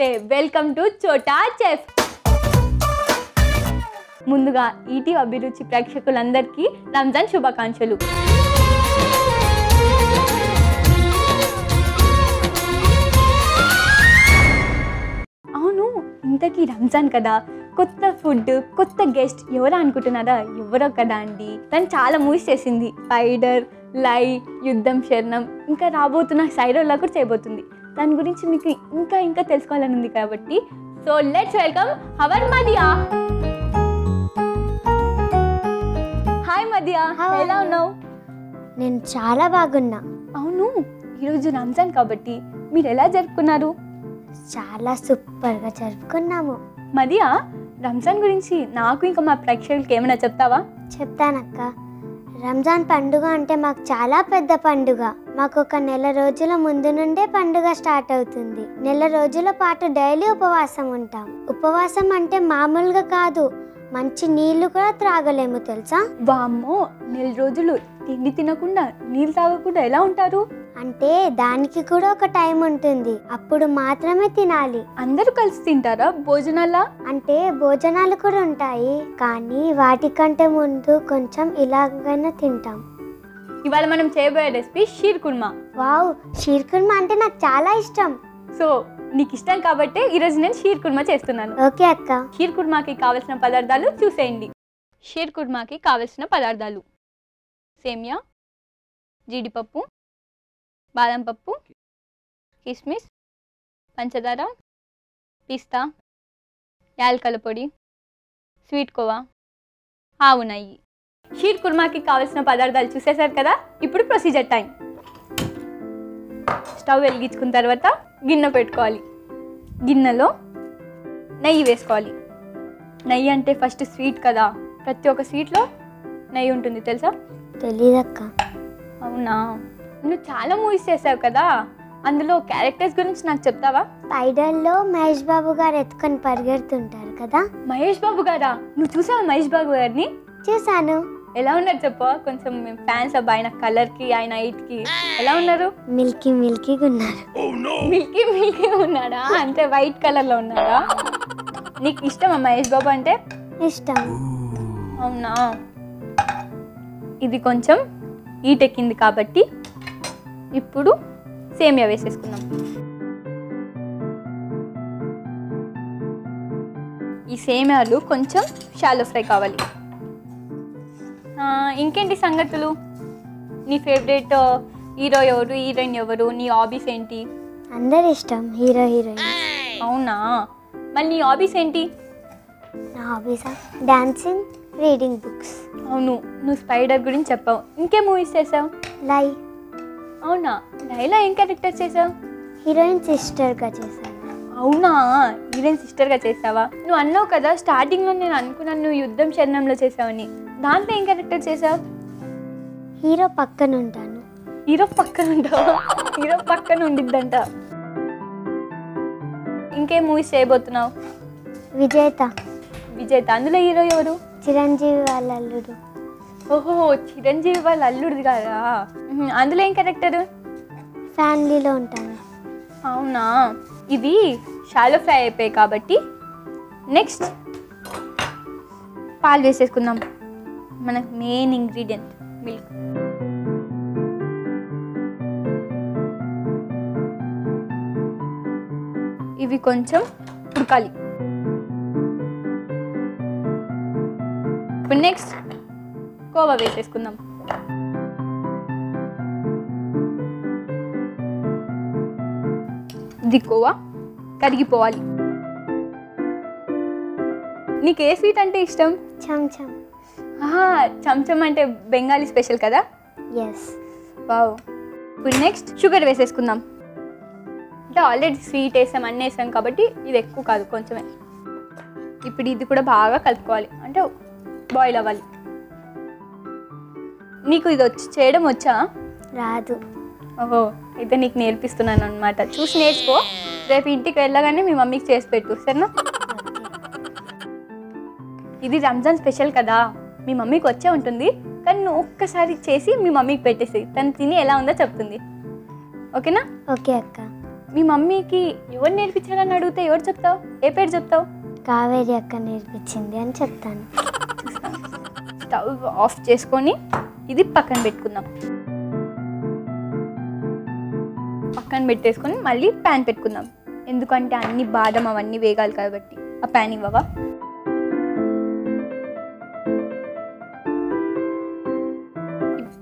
నమస్తే welcome to Chota chef ముందుగా ఈటీ అభిరుచి ప్రేక్షకులందరికీ రంజాన్ శుభాకాంక్షలు. అవును ఇంతకీ రంజాన్ కదా. కొత్త ఫుడ్ కొత్త గెస్ట్ ఎవరా అనుకుంటున్నారా? ఎవరో కదా అండి. తను చాలా మూవీస్ చేసింది. స్పైడర్ లై యుద్ధం శరణం ఇంకా రాబోతున్న సైరోలా కూడా చేయబోతుంది. దాని గురించి మీకు ఇంకా ఇంకా తెలుసుకోవాలని ఉంది కాబట్టి so let's welcome our Madhiya hi Madhiya ఎలా? ఉన్నావు? నేను చాలా బాగున్నా. అవును ఈరోజు రంజాన్ కాబట్టి మీరు ఎలా జరుపుకున్నారు? చాలా సూపర్గా జరుపుకున్నాము. మదియా రంజాన్ గురించి నాకు ఇంకా మా ప్రేక్షకులకి ఏమైనా చెప్తావా? చెప్తానక్క. రంజాన్ పండుగ అంటే మాకు చాలా పెద్ద పండుగ. మాకు ఒక నెల రోజుల ముందు నుండే పండుగ స్టార్ట్ అవుతుంది. నెల రోజుల పాటు డైలీ ఉపవాసం ఉంటాం. ఉపవాసం అంటే మామూలుగా కాదు మంచి నీళ్ళు కూడా త్రాగలేము తెలుసా? వామ్మో నెల రోజులు తిండి తినకుండా నీళ్ళు తాగకుండా ఎలా ఉంటారు? అంటే దానికి కూడా ఒక టైం ఉంటుంది. అప్పుడు మాత్రమే తినాలి. అందరూ కలిసి తింటారా భోజనాలా? అంటే భోజనాలు కూడా ఉంటాయి. కానీ వాటికంటే ముందు కొంచెం ఇలాగైనా తింటాం. ఇవాళ మనం చేయబోయే రెసిపీ షీర్ కుర్మా. వావ్! షీర్ కుర్మా అంటే నాకు చాలా ఇష్టం. సో నీకు ఇష్టం కాబట్టి ఈరోజు నేను షీర్ కుర్మా చేస్తున్నాను. ఓకే అక్క. షీర్ కుర్మాకి కావలసిన పదార్థాలు చూసేయండి. షీర్ కుర్మాకి కావలసిన పదార్థాలు. సేమియా జీడిపప్పు బాదం పప్పు కిస్మిస్ పంచదార పిస్తా యాలకల పొడి స్వీట్ కోవా ఆవు నెయ్యి. షీర్ కుర్మాకి కావలసిన పదార్థాలు చూసేశారు కదా? ఇప్పుడు ప్రొసీజర్ టైం. స్టవ్ వెలిగించుకున్న తర్వాత గిన్నె పెట్టుకోవాలి. గిన్నెలో నెయ్యి వేసుకోవాలి. నెయ్యి అంటే ఫస్ట్ స్వీట్ కదా. ప్రతి ఒక్క స్వీట్లో నెయ్యి ఉంటుంది తెలుసా? తెలీదక్క. అవునా? నువ్వు చాలా మూవీస్ చేసావు కదా? అందులో క్యారెక్టర్స్ గురించి నాకు చెప్తావా? స్పైడర్లో మహేష్ బాబు గారు ఎత్తుకొని పరిగెడుతుంటారు కదా? మహేష్ బాబు గారా? నువ్వు చూసావా మహేష్ బాబు గారిని? చూసాను ఎలా ఉన్నారు చెప్పు? కొంచెం మేము ఫ్యాన్స్ అబ్బా ఆయన కలర్కి ఆయన హైట్కి ఎలా ఉన్నారు? మిల్కీ మిల్కీగా ఉన్నారు. మిల్కీ మిల్కీ ఉన్నాడా? అంటే వైట్ కలర్లో ఉన్నాడా? నీకు ఇష్టమా మహేష్ బాబు అంటే? ఇష్టం. అవునా? ఇది కొంచెం ఈటెక్కింది కాబట్టి ఇప్పుడు సేమియా వేసేసుకుందాం. ఈ సేమియాలు కొంచెం షాలో ఫ్రై కావాలి. ఇంకేంటి సంగతులు? నీ ఫేవరెట్ హీరో ఎవరు? హీరోయిన్ ఎవరు? నీ హాబీస్ ఏంటి? అందరు ఇష్టం హీరో హీరోయిన్ అవునా? మళ్ళీ నీ హాబీస్ ఏంటి? నా హాబీస్ డాన్సింగ్ రీడింగ్ బుక్స్ అవును నువ్వు స్పైడర్ గురించి చెప్పావు. ఇంకే మూవీస్ చేసావు లై అవునా? లైలా ఏం క్యారెక్టర్ చేసావు హీరోయిన్ సిస్టర్గా చేశాను. అవునా? హీరోయిన్ సిస్టర్గా చేసావా నువ్వు అన్నావు కదా స్టార్టింగ్లో నేను అనుకున్నాను నువ్వు యుద్ధం శరణంలో చేసావని దాంట్లో ఏం క్యారెక్టర్ చేసావు హీరో పక్కన ఉంటాను. హీరో పక్కన ఉంటావు? హీరో పక్కన ఉండిద్దంట. ఇంకేం మూవీస్ చేయబోతున్నావు? విజేత. విజేత. అందులో హీరో ఎవరు? చిరంజీవి వాళ్ళ అల్లుడు. ఓహో చిరంజీవి వాళ్ళ అల్లుడిది కదా? అందులో ఏం క్యారెక్టర్ ఫ్యామిలీలో ఉంటాను. అవునా? ఇది షాలో ఫ్రై అయిపోయాయి కాబట్టి నెక్స్ట్ పాలు వేసేసుకుందాం. మనకు మెయిన్ ఇంగ్రీడియంట్ మిల్క్ ఇవి కొంచెం ఉడకాలి. ఇప్పుడు నెక్స్ట్ కోవా వేసేసుకుందాం. ఇది కోవా కరిగిపోవాలి. నీకు ఏ స్వీట్ అంటే ఇష్టం? చెంచం చంచం అంటే బెంగాలీ స్పెషల్ కదా? Yes wow. ఇప్పుడు నెక్స్ట్ షుగర్ వేసేసుకుందాం. అంటే ఆల్రెడీ స్వీట్ వేసాం అన్నీ వేసాం కాబట్టి ఇది ఎక్కువ కాదు కొంచెమే. ఇప్పుడు ఇది కూడా బాగా కలుపుకోవాలి. అంటే బాయిల్ అవ్వాలి. నీకు ఇది వచ్చి చేయడం వచ్చా? రాదు. ఓహో అయితే నీకు నేర్పిస్తున్నాను అనమాట చూసి నేర్చుకో. రేపు ఇంటికి వెళ్ళగానే మీ మమ్మీకి చేసి పెట్టు సరేనా? ఇది రంజాన్ స్పెషల్ కదా. మీ మమ్మీకి వచ్చే ఉంటుంది. కానీ నువ్వు ఒక్కసారి చేసి మీ మమ్మీకి పెట్టేసి తను తిని ఎలా ఉందో చెప్తుంది. ఓకేనా? ఓకే అక్క. మీ మమ్మీకి ఎవరు నేర్పించారని అడిగితే ఎవరు చెప్తావు? ఏ పేరు చెప్తావు? కావేరి అక్క నేర్పించింది అని చెప్తాను. స్టవ్ ఆఫ్ చేసుకొని ఇది పక్కన పెట్టుకుందాం. పక్కన పెట్టేసుకొని మళ్ళీ ప్యాన్ పెట్టుకుందాం. ఎందుకంటే అన్ని బాదం అవన్నీ వేగాలి కాబట్టి. ఆ ప్యాన్ ఇవ్వవా?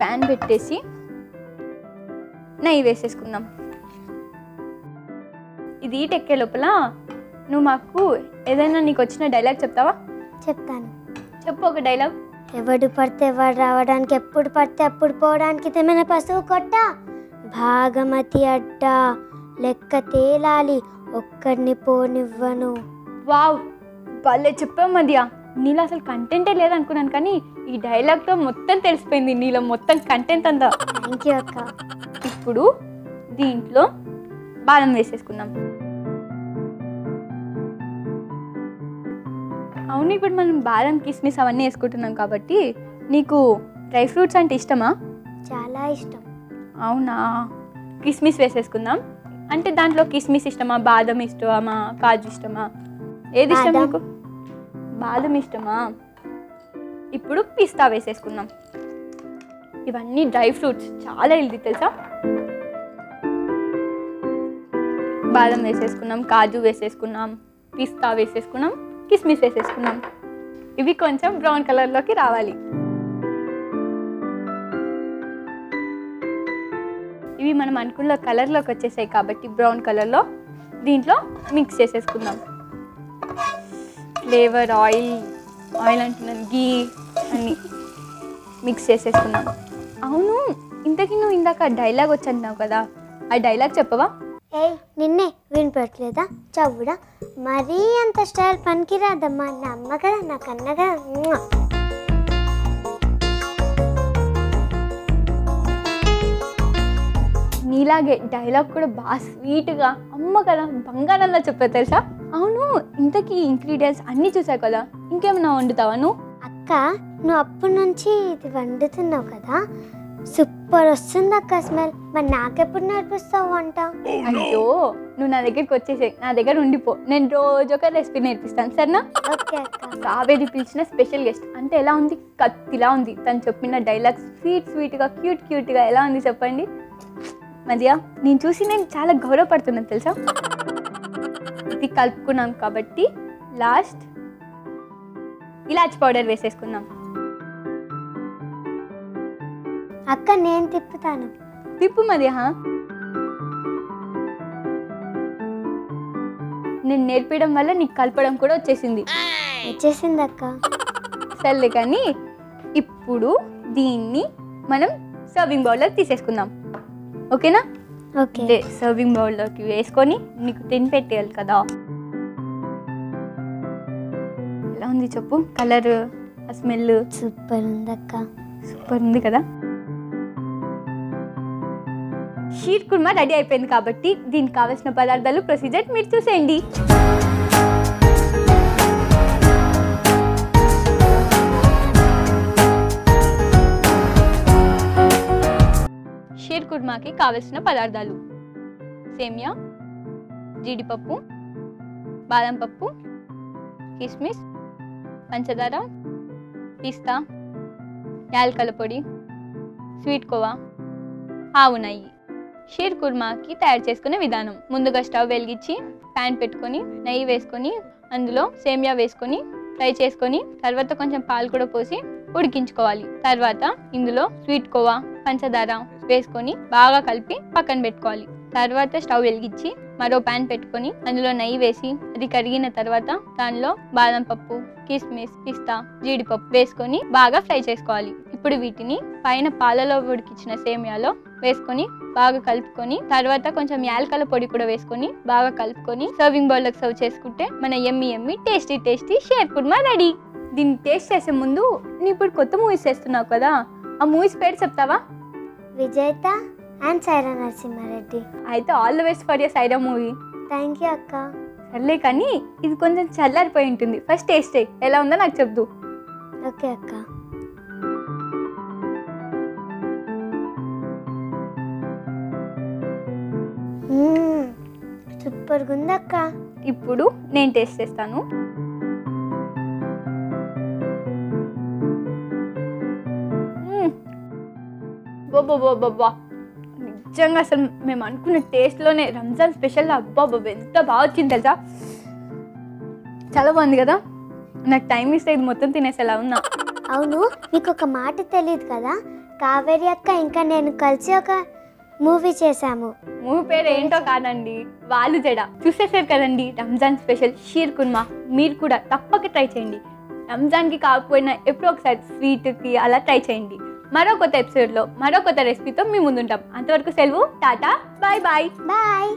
ప్యాన్ పెట్టేసి నెయ్యి వేసేసుకుందాం. ఇది ఈటెక్కే లోపల నువ్వు మాకు ఏదైనా నీకు వచ్చిన డైలాగ్ చెప్తావా? చెప్తాను. చెప్పు ఒక డైలాగ్ ఎవడు పడితే ఎవడు రావడానికి ఎప్పుడు పడితే అప్పుడు పోవడానికి తెమైన పశువు కొట్ట. భాగమతి అడ్డ లెక్క తేలాలి ఒక్కడిని పోనివ్వను. వావ్ భలే చెప్పావు మధ్య నీలో అసలు కంటెంటే లేదనుకున్నాను కానీ ఈ డైలాగ్తో మొత్తం తెలిసిపోయింది నీలో మొత్తం కంటెంట్ అంతా. థ్యాంక్ యూ అక్క. ఇప్పుడు దీంట్లో బాదం వేసేసుకుందాం. అవును ఇప్పుడు మనం బాదం కిస్మిస్ అవన్నీ వేసుకుంటున్నాం కాబట్టి నీకు డ్రై ఫ్రూట్స్ అంటే ఇష్టమా? చాలా ఇష్టం. అవునా? కిస్మిస్ వేసేసుకుందాం. అంటే దాంట్లో కిస్మిస్ ఇష్టమా? బాదం ఇష్టమా? కాజు ఇష్టమా? ఏది ఇష్టం. నీకు? బాదం ఇష్టమా? ఇప్పుడు పిస్తా వేసేసుకుందాం. ఇవన్నీ డ్రై ఫ్రూట్స్. చాలా హెల్దీ తెలుసా? బాదం వేసేసుకున్నాం కాజు వేసేసుకున్నాం పిస్తా వేసేసుకున్నాం కిస్మిస్ వేసేసుకున్నాం ఇవి కొంచెం బ్రౌన్ కలర్లోకి రావాలి. ఇవి మనం అనుకున్న కలర్లోకి వచ్చేసాయి కాబట్టి బ్రౌన్ కలర్లో దీంట్లో మిక్స్ చేసేసుకుందాం. ఫ్లేవర్ ఆయిల్ ఆయిల్ అంటున్నాను గీ అన్ని మిక్స్ చేసేసుకుందాం. అవును ఇంతకీ నువ్వు ఇందాక డైలాగ్ వచ్చి అంటున్నావు కదా. ఆ డైలాగ్ చెప్పవా? ఏయ్ నిన్నే వినిపెట్టలేదా చవుడా మరీ అంత స్టైల్ పనికిరాదమ్మా. నా అమ్మ కదా నా కన్న కదా. నీలాగే డైలాగ్ కూడా బాగా స్వీట్గా అమ్మ కదా బంగారంలో చెప్పే తెలుసా? అవును ఇంతకీ ఇంగ్రీడియంట్స్ అన్నీ చూసావు కదా? ఇంకేమైనా వండుతావా నువ్వు? అక్క నువ్వు అప్పటి నుంచి ఇది వండుతున్నావు కదా? సూపర్ వస్తుంది అక్క స్మెల్. మరి నాకెప్పుడు నేర్పిస్తావు వంట? అయ్యో నువ్వు నా దగ్గరికి వచ్చేసే నా దగ్గర ఉండిపో. నేను రోజు ఒక రెసిపీ నేర్పిస్తాను సరేనా? ఓకే అక్క. కావేరి పిలిచిన స్పెషల్ గెస్ట్. అంటే ఎలా ఉంది? కత్తిలా ఉంది. తను చెప్పిన డైలాగ్ స్వీట్ స్వీట్గా క్యూట్ క్యూట్గా ఎలా ఉంది చెప్పండి? మధ్య నేను చూసి నేను చాలా గౌరవపడుతున్నాను తెలుసా? ఇది కలుపుకున్నాం కాబట్టి లాస్ట్ ఇలాచి పౌడర్ వేసేసుకుందాం. అక్క నేను తిప్పుతాను. తిప్పు మధ్య నేను నేర్పించడం వల్ల నీకు కలపడం కూడా వచ్చేసింది. వచ్చేసింది అక్క. సర్లే కానీ ఇప్పుడు దీన్ని మనం సర్వింగ్ బౌల్లోకి తీసేసుకుందాం. ఓకేనా? ఓకే. సర్వింగ్ బౌల్లోకి వేసుకొని నీకు తిని పెట్టేయాలి కదా. ఎలా ఉంది చెప్పు? కలర్ ఆ స్మెల్ సూపర్ ఉంది అక్క. సూపర్ ఉంది కదా? షీర్ కుర్మా రెడీ అయిపోయింది కాబట్టి దీనికి కావాల్సిన పదార్థాలు ప్రొసీజర్ మీరు చూసేయండి. షీర్ కుర్మాకి కావలసిన పదార్థాలు. సేమియా జీడిపప్పు బాదం పప్పు కిస్మిస్ పంచదార పిస్తా యాలకల పొడి స్వీట్ కోవా ఆవు నెయ్యి. షీర్ కుర్మాకి తయారు చేసుకునే విధానం. ముందుగా స్టవ్ వెలిగించి ప్యాన్ పెట్టుకొని నెయ్యి వేసుకొని అందులో సేమియా వేసుకొని ఫ్రై చేసుకొని తర్వాత కొంచెం పాలు కూడా పోసి ఉడికించుకోవాలి. తర్వాత ఇందులో స్వీట్ కోవా పంచదార వేసుకొని బాగా కలిపి పక్కన పెట్టుకోవాలి. తర్వాత స్టవ్ వెలిగించి మరో ప్యాన్ పెట్టుకొని అందులో నెయ్యి వేసి అది కరిగిన తర్వాత దానిలో బాదం పప్పు కిస్మిస్ పిస్తా జీడిపప్పు వేసుకొని బాగా ఫ్రై చేసుకోవాలి. ఇప్పుడు వీటిని పైన పాలలో ఉడికించిన సేమియాలో వేసుకొని బాగా కలుపుకొని తర్వాత కొంచెం యాలకల పొడి కూడా వేసుకొని బాగా కలుపుకొని సర్వింగ్ బౌల్లోకి సర్వ్ చేసుకుంటే మన yummy yummy tasty tasty sheer kurma ready దీన్ని టేస్ట్ చేసే ముందు నువ్వు ఇప్పుడు కొత్త మూవీస్ చేస్తున్నావు కదా ఆ మూవీస్ పేరు చెప్తావా? విజేత అండ్ సైరా నరసింహారెడ్డి. అయితే all the best for your side movie thank you అక్క. సర్లే కానీ ఇది కొంచెం చల్లారిపోయి ఉంటుంది. ఫస్ట్ టేస్ట్ ఎలా ఉందో నాకు చెప్దు. ఓకే అక్క. సూపర్గా ఉందక్క ఇప్పుడు నేను టేస్ట్ చేస్తాను. నిజంగా అసలు మేము అనుకున్న టేస్ట్లోనే రంజాన్ స్పెషల్ అబ్బా బాబా ఎంత బాగా వచ్చింది తెలుసా? చాలా బాగుంది కదా? నాకు టైం ఇస్తే ఇది మొత్తం తినేసేలా ఉన్నా. అవును మీకు ఒక మాట తెలియదు కదా? కావేరి అక్క ఇంకా నేను కలిసి ఒక మూవీ చేశాము. మూవీ పేరు ఏంటో కాదండి వాళ్ళు జడ. చూసేసారు కదండి రంజాన్ స్పెషల్. షీర్ కుర్మా మీరు కూడా తప్పక ట్రై చేయండి. రంజాన్కి కాకపోయినా ఎప్పుడో ఒకసారి స్వీట్కి అలా ట్రై చేయండి. మరో కొత్త ఎపిసోడ్లో మరో కొత్త రెసిపీతో మీ ముందుంటాం. అంతవరకు సెలవు టాటా బాయ్ బాయ్. బాయ్.